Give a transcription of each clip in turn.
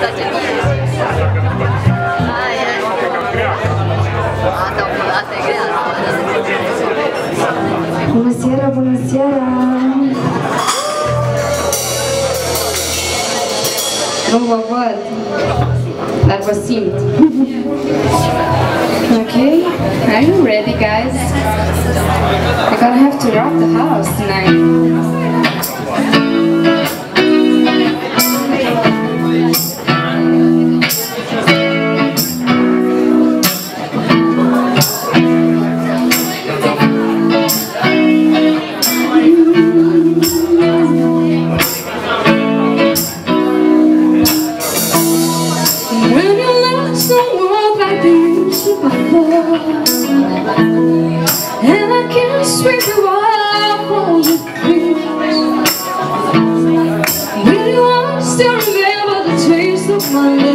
such an Bună seara, bună seara! Nu vă văd, dar vă simt. okay, are you ready guys? I'm gonna have to rock the house tonight. my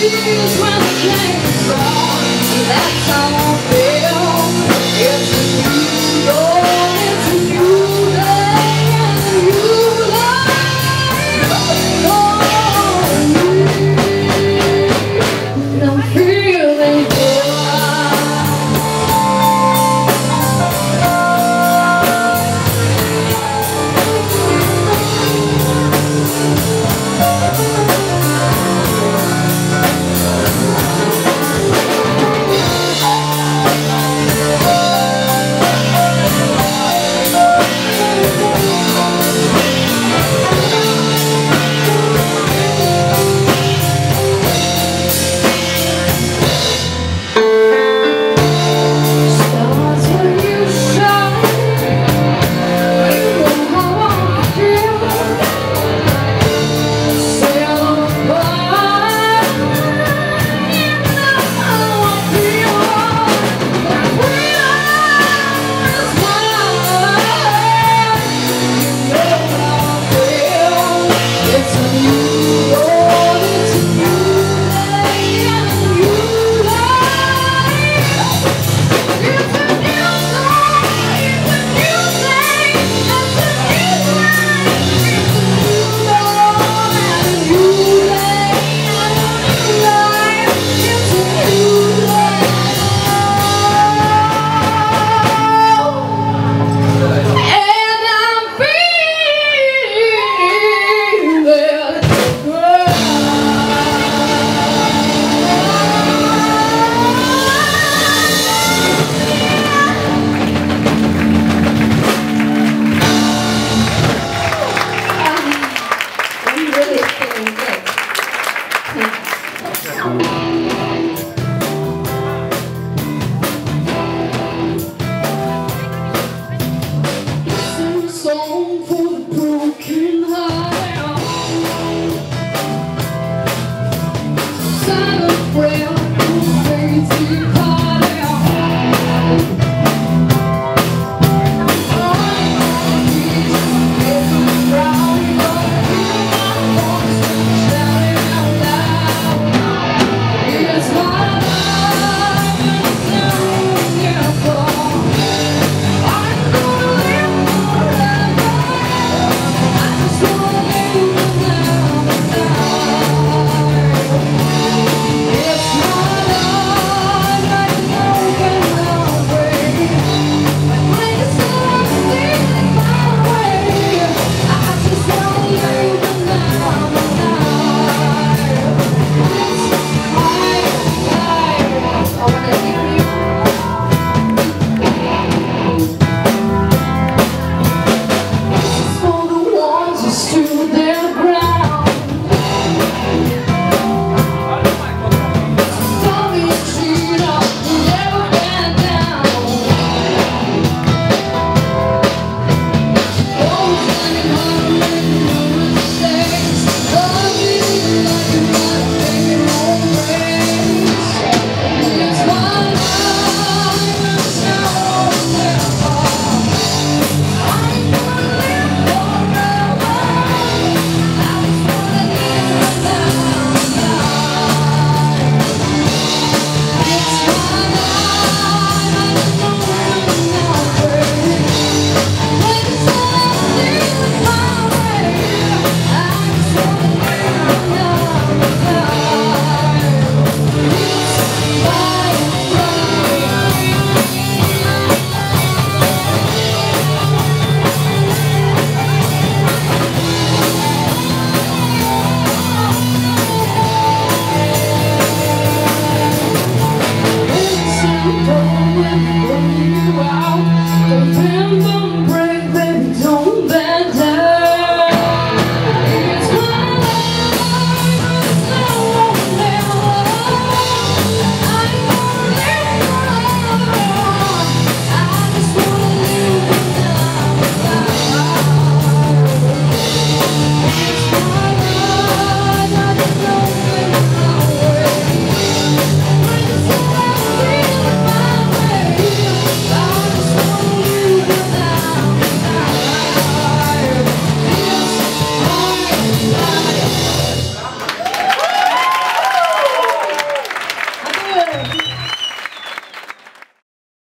confused when I came that's how I feel.